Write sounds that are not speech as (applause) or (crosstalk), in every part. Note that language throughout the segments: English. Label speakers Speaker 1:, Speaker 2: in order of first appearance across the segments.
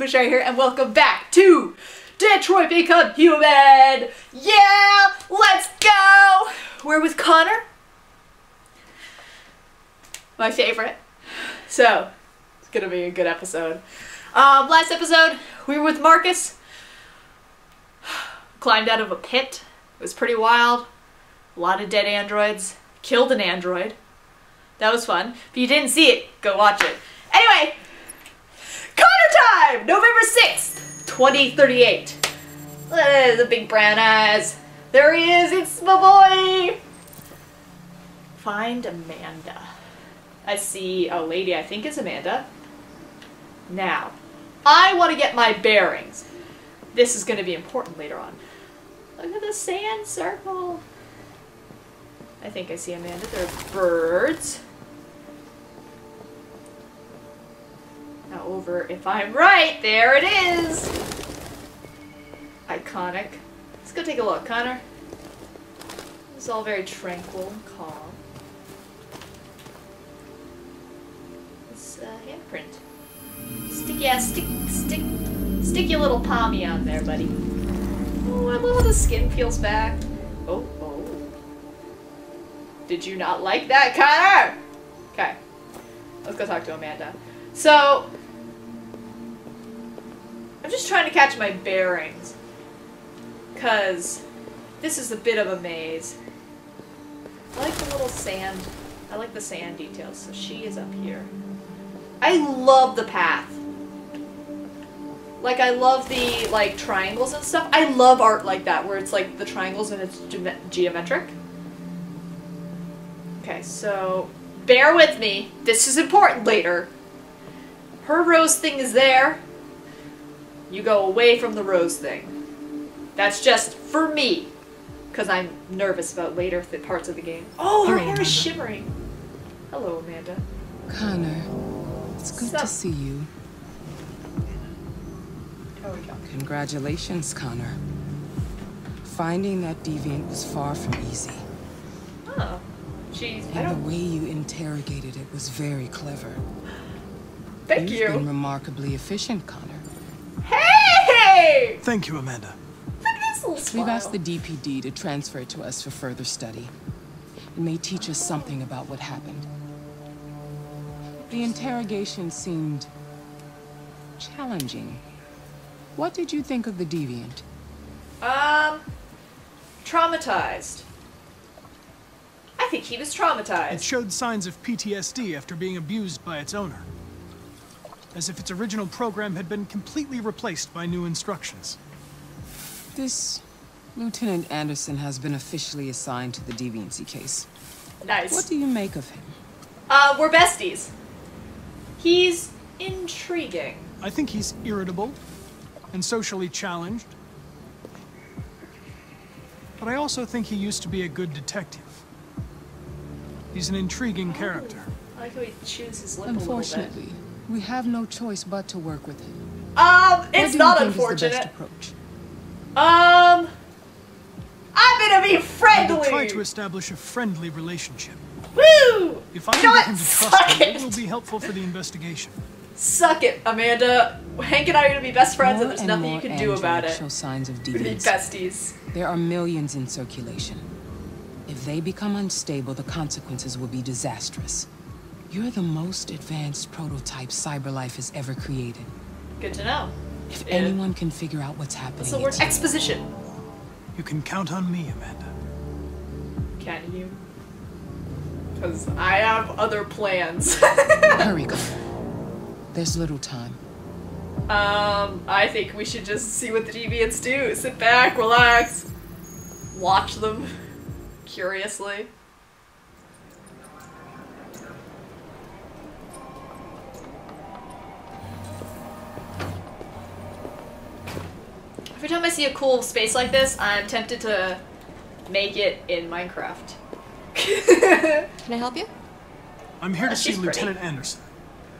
Speaker 1: Bashar here, and welcome back to Detroit Become Human! Yeah! Let's go! We're with Connor. My favorite. So, it's gonna be a good episode. Um, last episode, we were with Marcus. (sighs) Climbed out of a pit. It was pretty wild. A lot of dead androids. Killed an android. That was fun. If you didn't see it, go watch it. Anyway, Connor time! November 6th, 2038. Uh, the big brown eyes. There he is, it's my boy! Find Amanda. I see a lady I think is Amanda. Now, I want to get my bearings. This is going to be important later on. Look at the sand circle. I think I see Amanda. There are birds. Over, if I'm right, there it is! Iconic. Let's go take a look, Connor. It's all very tranquil and calm. It's a handprint. Stick, yeah, stick, stick, stick your little palmy on there, buddy. Oh, I love how the skin peels back. Oh, oh. Did you not like that, Connor? Okay. Let's go talk to Amanda. So, I'm just trying to catch my bearings. Because this is a bit of a maze. I like the little sand. I like the sand details. So she is up here. I love the path. Like, I love the, like, triangles and stuff. I love art like that, where it's, like, the triangles and it's ge geometric. Okay, so, bear with me. This is important later. Her rose thing is there. You go away from the rose thing. That's just for me. Because I'm nervous about later th parts of the game. Oh, her
Speaker 2: Hello,
Speaker 1: hair is shimmering. Hello, Amanda.
Speaker 2: Connor, it's good
Speaker 1: Sup?
Speaker 2: to see you.
Speaker 1: There we go.
Speaker 2: Congratulations, Connor. Finding that deviant was far from easy.
Speaker 1: Oh. Jeez,
Speaker 2: And the way you interrogated it was very clever.
Speaker 1: Thank
Speaker 2: You've been
Speaker 1: you.
Speaker 2: remarkably efficient, Connor.
Speaker 1: Hey!
Speaker 3: Thank you, Amanda.
Speaker 1: Look at this little smile.
Speaker 2: We've asked the DPD to transfer it to us for further study. It may teach us something about what happened. The interrogation seemed challenging. What did you think of the deviant?
Speaker 1: Um, traumatized. I think he was traumatized.
Speaker 3: It showed signs of PTSD after being abused by its owner. As if its original program had been completely replaced by new instructions.
Speaker 2: This Lieutenant Anderson has been officially assigned to the deviancy case.
Speaker 1: Nice.
Speaker 2: What do you make of him?
Speaker 1: Uh, we're besties. He's intriguing.
Speaker 3: I think he's irritable and socially challenged. But I also think he used to be a good detective. He's an intriguing character.
Speaker 1: I like how he chews his lip a little bit.
Speaker 2: Unfortunately, we have no choice but to work with him.
Speaker 1: Um,
Speaker 2: What
Speaker 1: it's
Speaker 2: do
Speaker 1: not
Speaker 2: you think Is the
Speaker 1: unfortunate.
Speaker 2: best approach?
Speaker 1: Um, I'm gonna be
Speaker 3: I will
Speaker 1: friendly.
Speaker 3: try to establish a friendly relationship.
Speaker 1: Woo!
Speaker 3: If I
Speaker 1: You
Speaker 3: can
Speaker 1: know
Speaker 3: get
Speaker 1: what?
Speaker 3: him to
Speaker 1: Suck
Speaker 3: trust me,
Speaker 1: it.
Speaker 3: it will be helpful for the investigation.
Speaker 1: Suck it, Amanda. Hank and I are gonna be best friends,
Speaker 2: More
Speaker 1: and there's
Speaker 2: and
Speaker 1: nothing you can do about it.
Speaker 2: Show signs of
Speaker 1: We're gonna be
Speaker 2: deviance.
Speaker 1: besties.
Speaker 2: There are millions in circulation. If they become unstable, the consequences will be disastrous. You're the most advanced prototype CyberLife has ever created.
Speaker 1: Good to know.
Speaker 2: If
Speaker 1: Yeah.
Speaker 2: anyone can figure out what's happening,
Speaker 1: What's the word? Exposition.
Speaker 3: You can count on me, Amanda.
Speaker 1: Can you? Because I have other plans. (laughs)
Speaker 2: Hurry, Connor. There's little time.
Speaker 1: um, I think we should just see what the deviants do. Sit back, relax, watch them (laughs) curiously. Time I see a cool space like this, I'm tempted to make it in Minecraft. (laughs)
Speaker 4: Can I help you?
Speaker 3: I'm here
Speaker 1: Uh,
Speaker 3: to see
Speaker 1: pretty.
Speaker 3: Lieutenant Anderson.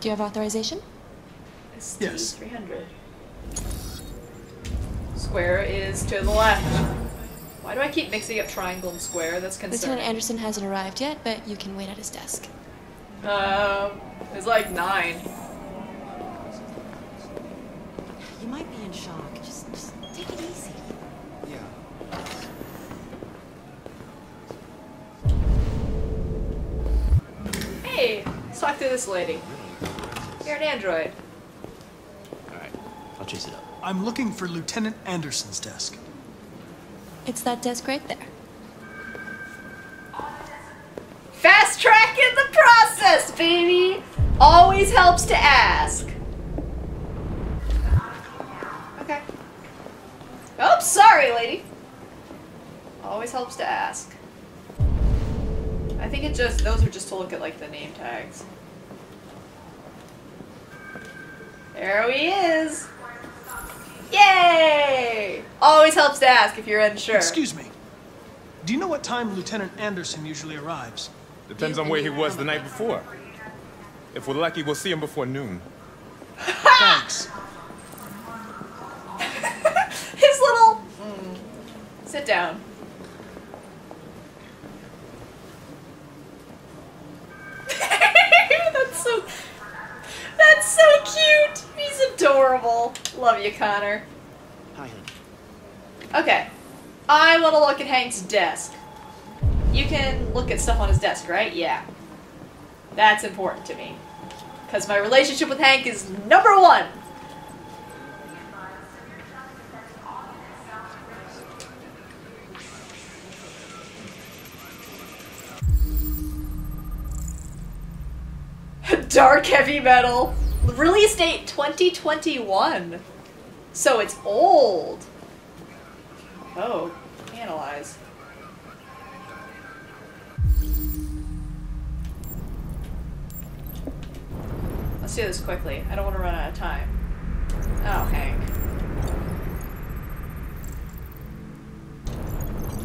Speaker 4: Do you have authorization?
Speaker 3: Yes.
Speaker 1: 300. Square is to the left. Why do I keep mixing up triangle and square? That's concerning. Lieutenant.
Speaker 4: Anderson hasn't arrived yet, but you can wait at his desk.
Speaker 1: Um, it's like nine. To this lady. You're an android.
Speaker 5: Alright, I'll chase it up.
Speaker 3: I'm looking for Lieutenant Anderson's desk.
Speaker 4: It's that desk right there.
Speaker 1: Fast tracking the process, baby! Always helps to ask. Okay. Oh, sorry, lady. Always helps to ask. I think it just, those are just to look at like the name tags. There he is! Yay! Always helps to ask if you're unsure.
Speaker 3: Excuse me. Do you know what time Lieutenant Anderson usually arrives?
Speaker 6: Depends on where he was the night before. If we're lucky, we'll see him before noon.
Speaker 3: Thanks. (laughs)
Speaker 1: His little. Mm. Sit down. that's so. That's so cute. He's adorable. Love you, Connor.
Speaker 5: Hi, honey.
Speaker 1: Okay. I want to look at Hank's desk. You can look at stuff on his desk, right? Yeah. That's important to me. Because my relationship with Hank is number one. (laughs) Dark heavy metal. Release date 2021. So it's old. Oh, analyze. Let's do this quickly. I don't want to run out of time. Oh, Hank.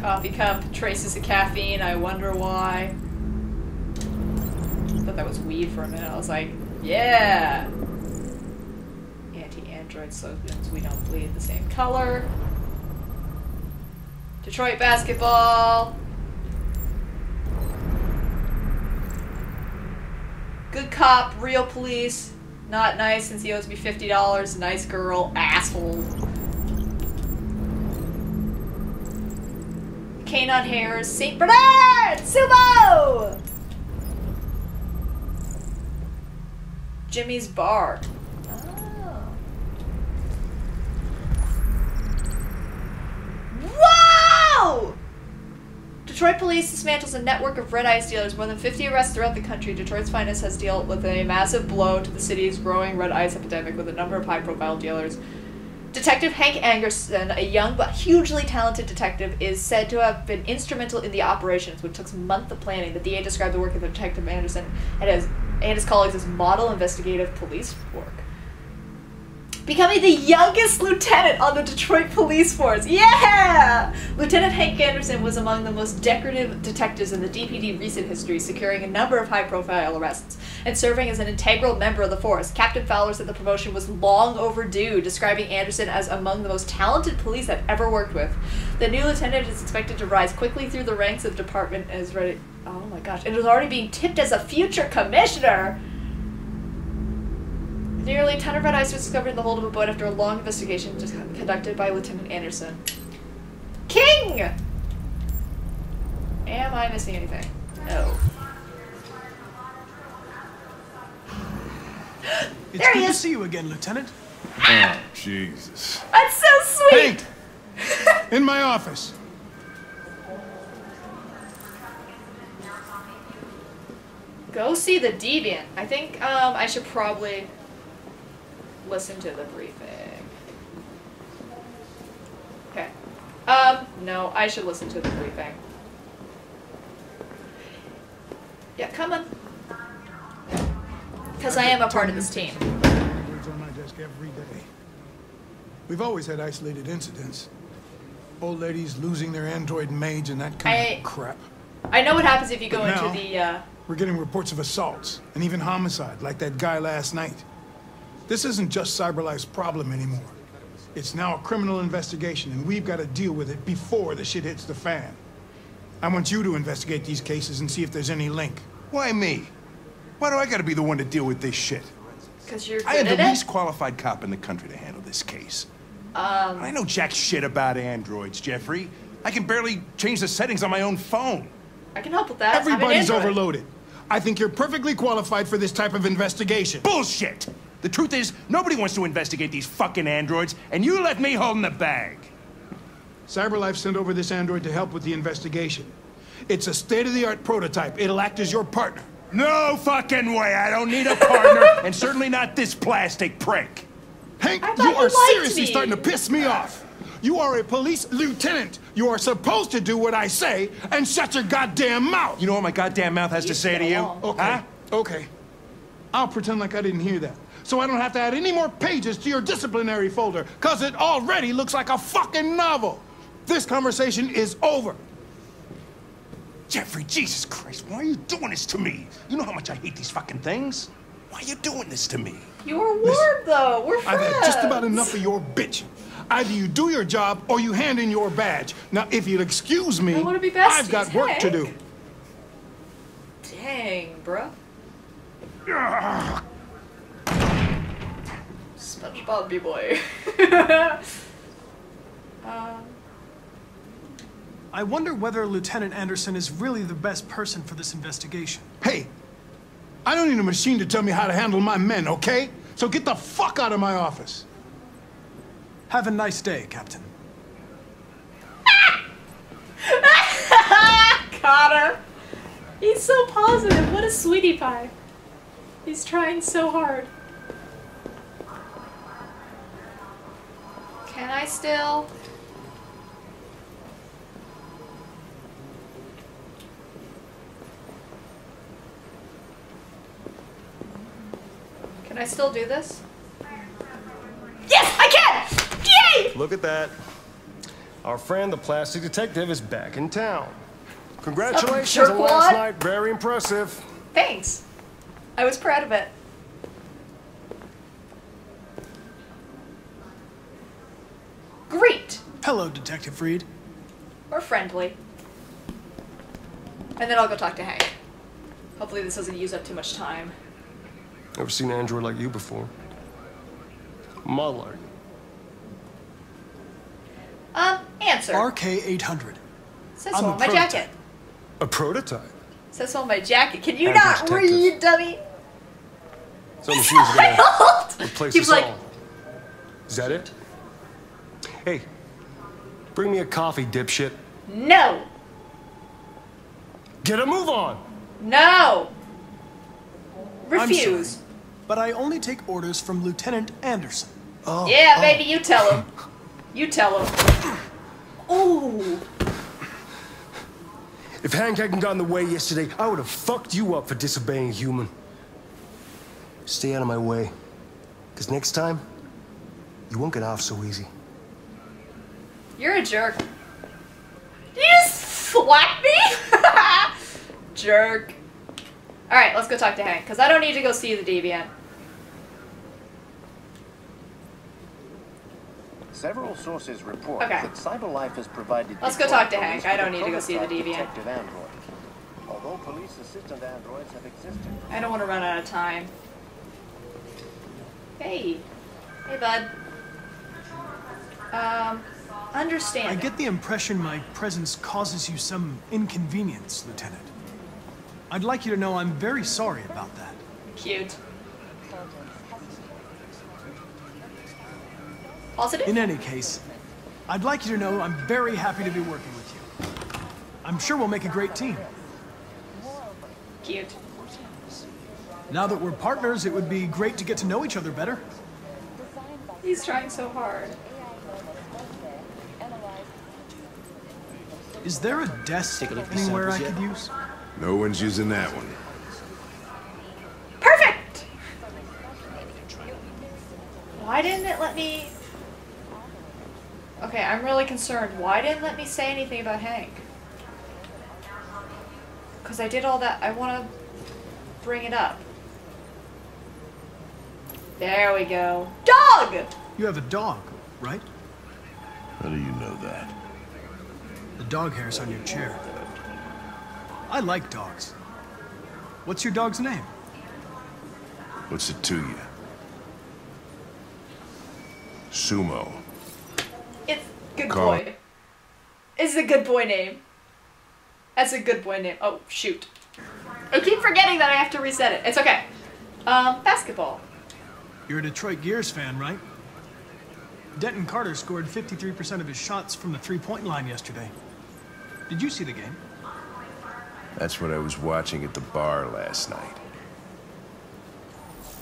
Speaker 1: Coffee cup traces of caffeine. I wonder why. thought that was weed for a minute. I was like, yeah. Anti-android slogans. We don't bleed the same color. Detroit basketball. Good cop, real police. Not nice since he owes me $50. Nice girl, asshole. Canine hairs, St. Bernard! Sumo! Jimmy's bar. Oh. Detroit police dismantles a network of red ice dealers. More than 50 arrests throughout the country. Detroit's finest has dealt with a massive blow to the city's growing red ice epidemic with a number of high-profile dealers. Detective Hank Anderson, a young but hugely talented detective, is said to have been instrumental in the operations, which took months of planning. The DA described the work of Detective Anderson and his, and his colleagues as model investigative police work becoming the youngest lieutenant on the Detroit police force. Yeah! Lieutenant Hank Anderson was among the most decorative detectives in the DPD recent history, securing a number of high-profile arrests and serving as an integral member of the force. Captain Fowler said the promotion was long overdue, describing Anderson as among the most talented police I've ever worked with. The new lieutenant is expected to rise quickly through the ranks of department and is ready. Oh my gosh! And is already being tipped as a future commissioner. Nearly a ton of red ice was discovered in the hold of a boat after a long investigation conducted by Lieutenant Anderson. King! Am I missing anything? No.
Speaker 3: It's
Speaker 1: There he
Speaker 3: good to see you again, Lieutenant.
Speaker 7: Oh, Jesus.
Speaker 1: That's so sweet!
Speaker 7: Hank! (laughs) In my office.
Speaker 1: Go see the Deviant. I think um, I should probably listen to the briefing. Okay. Um, no, I should listen to the briefing. Yeah, come on. Because I am a part of this team.
Speaker 7: Androids on my desk every day. We've always had isolated incidents. Old ladies losing their android maids and that kind
Speaker 1: I-
Speaker 7: of crap.
Speaker 1: I know what happens if you go
Speaker 7: But
Speaker 1: into
Speaker 7: now-
Speaker 1: the, uh,
Speaker 7: We're getting reports of assaults and even homicide, like that guy last night. This isn't just CyberLife's problem anymore. It's now a criminal investigation, and we've got to deal with it before the shit hits the fan. I want you to investigate these cases and see if there's any link.
Speaker 8: Why me? Why do I gotta be the one to deal with this shit?
Speaker 1: because you're
Speaker 8: I am the least qualified cop in the country to handle this case.
Speaker 1: Um,
Speaker 8: I know jack shit about androids, Jeffrey. I can barely change the settings on my own phone.
Speaker 1: I can help with that.
Speaker 7: Everybody's overloaded. I think you're perfectly qualified for this type of investigation.
Speaker 8: Bullshit! The truth is, nobody wants to investigate these fucking androids, and you left me holding the bag.
Speaker 7: CyberLife sent over this android to help with the investigation. It's a state-of-the-art prototype. It'll act as your partner.
Speaker 8: No fucking way! I don't need a partner, (laughs) and certainly not this plastic prick.
Speaker 7: Hank, you are seriously
Speaker 1: me.
Speaker 7: starting to piss me off. You are a police lieutenant. You are supposed to do what I say and shut your goddamn mouth.
Speaker 8: You know what my goddamn mouth has to say to you?
Speaker 1: along.
Speaker 7: Okay.
Speaker 8: Huh?
Speaker 7: Okay. I'll pretend like I didn't hear that. So I don't have to add any more pages to your disciplinary folder, because it already looks like a fucking novel. This conversation is over.
Speaker 8: Jeffrey, Jesus Christ, why are you doing this to me? You know how much I hate these fucking things? Why are you doing this to me?
Speaker 1: You were warm though. We're
Speaker 7: I've had just about enough of your bitching. Either you do your job or you hand in your badge. Now, if you'll excuse me,
Speaker 1: I be besties,
Speaker 7: I've got work to do.
Speaker 1: Dang, bruh. SpongeBob B-boy. (laughs) um,
Speaker 3: I wonder whether Lieutenant Anderson is really the best person for this investigation.
Speaker 7: Hey, I don't need a machine to tell me how to handle my men, okay? So get the fuck out of my office.
Speaker 3: Have a nice day, Captain. (laughs)
Speaker 1: got her. He's so positive. What a sweetie pie. He's trying so hard. Can I still? I still do this? Yes, I can! Yay!
Speaker 9: Look at that. Our friend, the plastic detective, is back in town. Congratulations oh, on last night. Very impressive.
Speaker 1: Thanks. I was proud of it. Great.
Speaker 3: Hello, Detective Reed.
Speaker 1: We're friendly. And then I'll go talk to Hank. Hopefully this doesn't use up too much time.
Speaker 9: Never seen an android like you before. Model are you?
Speaker 1: Um, answer.
Speaker 3: RK-800.
Speaker 1: Says
Speaker 3: I'm
Speaker 1: so on my
Speaker 3: prototype.
Speaker 1: jacket.
Speaker 9: A prototype.
Speaker 1: Says so on my jacket. Can you
Speaker 9: Android
Speaker 1: not
Speaker 9: detective.
Speaker 1: read, dummy?
Speaker 9: So machine's gonna replace
Speaker 1: He
Speaker 9: us
Speaker 1: like,
Speaker 9: all. Is that it? Hey, bring me a coffee, dipshit.
Speaker 1: no,
Speaker 9: Get a move on.
Speaker 1: no.
Speaker 3: I'm
Speaker 1: Refuse.
Speaker 3: Sorry, but I only take orders from Lieutenant Anderson.
Speaker 1: Oh, yeah, oh. baby, you tell him. (laughs) You tell him. Ooh.
Speaker 9: If Hank hadn't gotten in the way yesterday, I would have fucked you up for disobeying human. Stay out of my way. Because next time, you won't get off so easy.
Speaker 1: You're a jerk. Did you just slap me? (laughs) jerk. Alright, let's go talk to Hank, because I don't need to go see the deviant.
Speaker 10: Several sources report
Speaker 1: Okay.
Speaker 10: that CyberLife has provided.
Speaker 1: Let's go talk to Hank. I don't need to go see the deviant.
Speaker 10: Although police assistant androids have existed.
Speaker 1: I don't want to run out of time. Hey. Hey, bud. Um, understand.
Speaker 3: I get the impression my presence causes you some inconvenience, Lieutenant. I'd like you to know I'm very sorry about that.
Speaker 1: Cute. Positive?
Speaker 3: In any case, I'd like you to know I'm very happy to be working with you. I'm sure we'll make a great team.
Speaker 1: Cute.
Speaker 3: Now that we're partners, it would be great to get to know each other better.
Speaker 1: He's trying so hard.
Speaker 3: Is there a desk
Speaker 5: Take a look at the
Speaker 3: anywhere I could use?
Speaker 8: No one's using that one.
Speaker 1: Perfect! Why didn't it let me... Okay, I'm really concerned. Why didn't it let me say anything about Hank? Because I did all that. I want to bring it up. There we go. Dog!
Speaker 3: You have a dog, right?
Speaker 8: How do you know that?
Speaker 3: The dog hair's on your chair. I like dogs. What's your dog's name?
Speaker 8: What's it to you? Sumo.
Speaker 1: It's good
Speaker 11: Call
Speaker 1: boy. Is a good boy name. That's a good boy name. Oh, shoot. I keep forgetting that I have to reset it. It's okay. Um, basketball.
Speaker 3: You're a Detroit Gears fan, right? Denton Carter scored 53% of his shots from the three-point line yesterday. Did you see the game?
Speaker 11: That's what I was watching at the bar last night.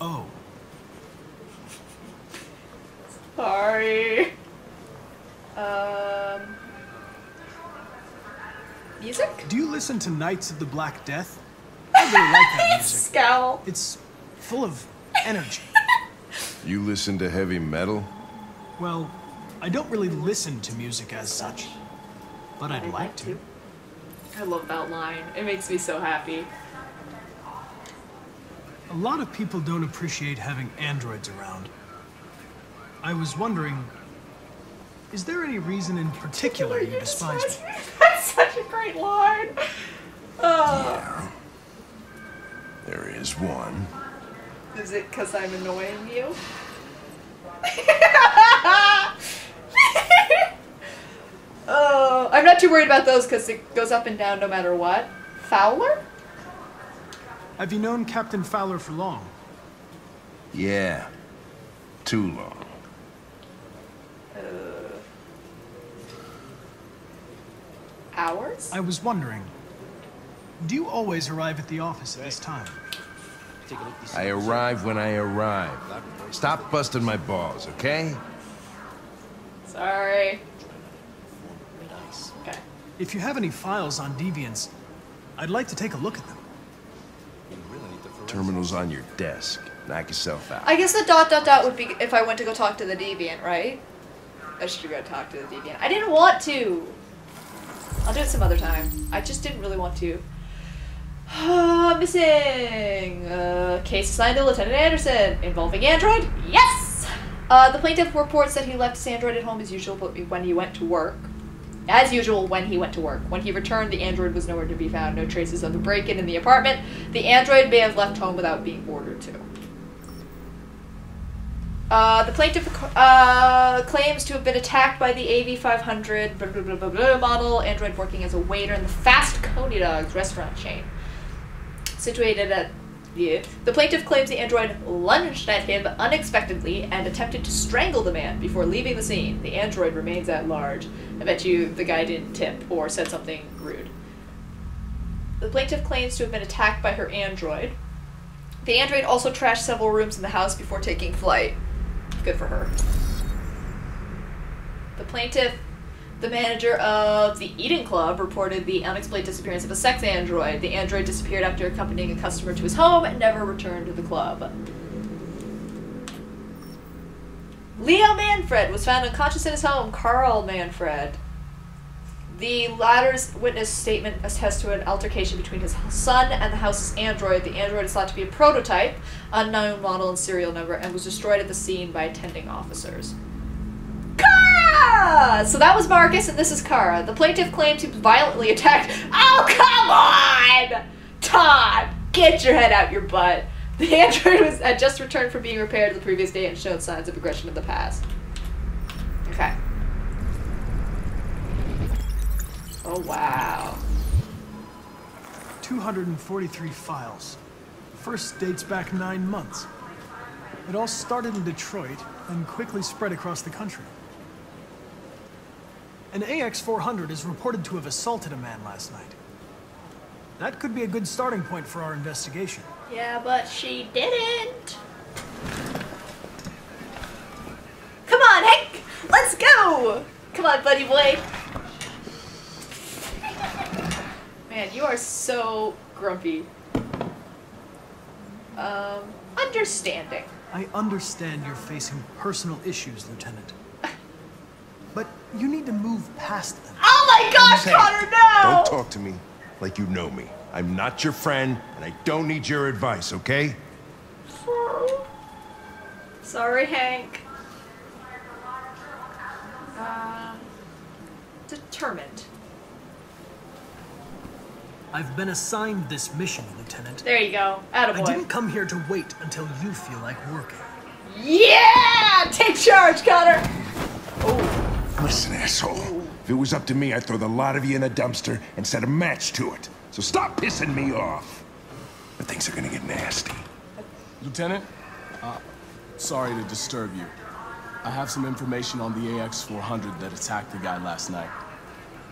Speaker 3: Oh.
Speaker 1: Sorry. Um. Music?
Speaker 3: Do you listen to Knights of the Black Death? I really like that (laughs) music.
Speaker 1: Scowl.
Speaker 3: It's full of energy.
Speaker 11: You listen to heavy metal?
Speaker 3: Well, I don't really listen to music as such, but I'd like to.
Speaker 1: I love that line. It makes me so happy.
Speaker 3: A lot of people don't appreciate having androids around. I was wondering, is there any reason in particular (laughs) you despise me? (laughs)
Speaker 1: That's such a great line. Oh.
Speaker 11: There is one.
Speaker 1: Is it because I'm annoying you? (laughs) oh, I'm not too worried about those because it goes up and down no matter what. Fowler?
Speaker 3: Have you known Captain Fowler for long?
Speaker 11: Yeah. Too long.
Speaker 1: Uh, hours?
Speaker 3: I was wondering, do you always arrive at the office at this time?
Speaker 11: I arrive when I arrive. Stop busting my balls, okay?
Speaker 1: Sorry. Okay.
Speaker 3: If you have any files on Deviants, I'd like to take a look at them.
Speaker 11: Terminal's on your desk. Knock yourself out.
Speaker 1: I guess the dot dot dot would be if I went to go talk to the deviant, right? I should go talk to the deviant. I didn't want to. I'll do it some other time. I just didn't really want to. (sighs) missing. Uh, case assigned to Lieutenant Anderson involving Android. Yes. Uh, the plaintiff reports that he left his android at home as usual, but when he went to work, as usual, when he went to work. When he returned, the android was nowhere to be found. No traces of the break-in in the apartment. The android may have left home without being ordered to. Uh, the plaintiff uh, claims to have been attacked by the AV500 blah, blah, blah, blah, blah, model android working as a waiter in the Fast Coney Dogs restaurant chain. Situated at yeah. The plaintiff claims the android lunged at him unexpectedly and attempted to strangle the man before leaving the scene. The android remains at large. I bet you the guy didn't tip or said something rude. The plaintiff claims to have been attacked by her android. The android also trashed several rooms in the house before taking flight. Good for her. The plaintiff, the manager of the Eden Club, reported the unexplained disappearance of a sex android. The android disappeared after accompanying a customer to his home and never returned to the club. Leo Manfred was found unconscious in his home. Carl Manfred. The latter's witness statement attests to an altercation between his son and the house's android. The android is thought to be a prototype, unknown model and serial number, and was destroyed at the scene by attending officers. Kara! So that was Marcus, and this is Kara. The plaintiff claims he was violently attacked. Oh, come on! Todd, get your head out your butt. The android was had just returned from being repaired the previous day and showed signs of aggression in the past. Okay. Oh, wow.
Speaker 3: 243 files. First dates back nine months. It all started in Detroit and quickly spread across the country. An AX-400 is reported to have assaulted a man last night. That could be a good starting point for our investigation.
Speaker 1: Yeah, but she didn't. Come on, Hank! Let's go! Come on, buddy boy. Man, you are so grumpy. Um, understanding.
Speaker 3: I understand you're facing personal issues, Lieutenant. But you need to move past them.
Speaker 1: Oh my gosh,
Speaker 11: Hey,
Speaker 1: Connor, no!
Speaker 11: Don't talk to me like you know me. I'm not your friend, and I don't need your advice, okay?
Speaker 1: Sorry, Hank. Um, determined.
Speaker 3: I've been assigned this mission, Lieutenant.
Speaker 1: There you go.
Speaker 3: I didn't come here to wait until you feel like working.
Speaker 1: Yeah! Take charge, Connor! Oh.
Speaker 11: Listen, asshole. If it was up to me, I'd throw the lot of you in a dumpster and set a match to it. So stop pissing me off. But things are gonna get nasty.
Speaker 12: Lieutenant, uh, sorry to disturb you. I have some information on the AX-400 that attacked the guy last night.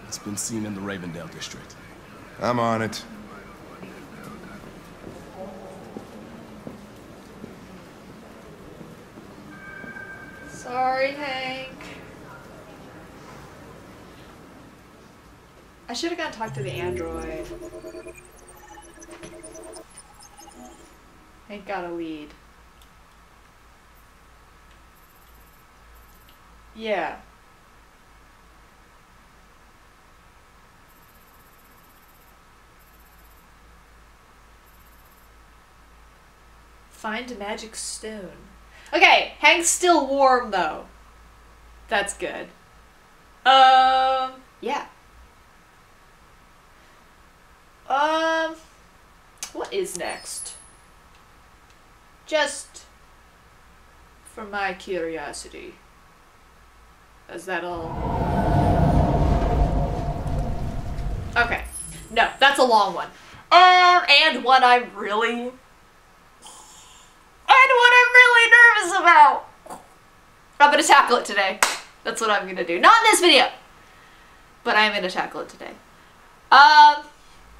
Speaker 12: It's been seen in the Ravendale district.
Speaker 11: I'm on it.
Speaker 1: Sorry, Hank. I should have gone talk to the android. Hank got a lead. Yeah. Find a magic stone. Okay, Hank's still warm though. That's good. Um, yeah. Um, what is next? Just for my curiosity. Is that all? Okay. No, that's a long one. Um, and one I'm really and what I'm really nervous about. I'm gonna tackle it today. That's what I'm gonna do. Not in this video, but I'm gonna tackle it today. Um,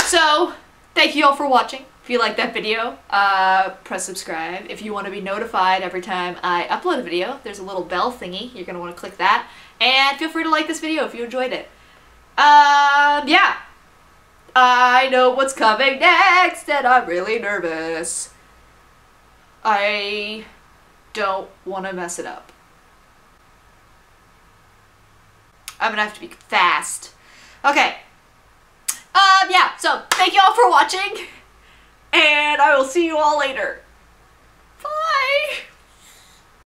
Speaker 1: so thank you all for watching. If you like that video, uh, press subscribe. If you want to be notified every time I upload a video, there's a little bell thingy. You're gonna want to click that. And feel free to like this video if you enjoyed it. Um, yeah. I know what's coming next, and I'm really nervous. I don't want to mess it up. I'm gonna have to be fast. Okay. Um, yeah, so thank you all for watching, and I will see you all later. Bye!